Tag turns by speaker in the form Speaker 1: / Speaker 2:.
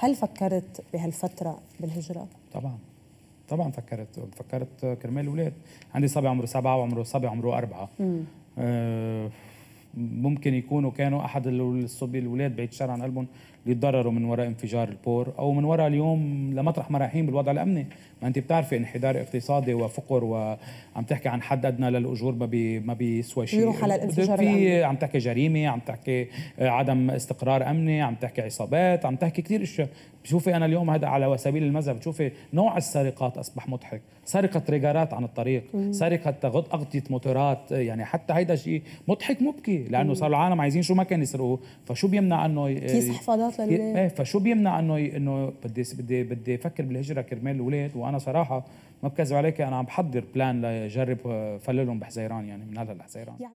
Speaker 1: هل فكرت بهالفترة بالهجرة؟
Speaker 2: طبعا. طبعا فكرت. فكرت كرمال الاولاد عندي صبي عمره سبعة وعمره صبي عمره أربعة. آه ممكن يكونوا كانوا أحد الصبي الاولاد بعيد الشر عن قلبهم اللي تضرروا من وراء انفجار البور أو من وراء اليوم لمطرح ما رايحين بالوضع الأمني. ما أنت بتعرفي انحدار اقتصادي وفقر وعم تحكي عن حد أدنى للأجور ما بي ما بيسوى شيء.
Speaker 1: يروح على الانفجار
Speaker 2: في عم تحكي جريمة عم تحكي عدم استقرار أمني عم تحكي عصابات عم تحكي كثير إشياء. بشوفي أنا اليوم هذا على سبيل المزح بتشوفي نوع السرقات أصبح مضحك. سرقة ريجارات عن الطريق. سرقة أغطية موتورات يعني حتى هيدا شيء مضحك مبكي. لأنه صار العالم عايزين شو ما كان يسرقوه. فشو بيمنع إنه
Speaker 1: كيس حفاضات للاولاد
Speaker 2: إيه فشو بيمنع إنه إنه بدي بدي بدي أفكر بالهجرة كرمال الأولاد؟ وأنا صراحة ما بكذب عليك أنا عم بحضر plan لجرب فللهم بحزيران يعني من هلا لحزيران يعني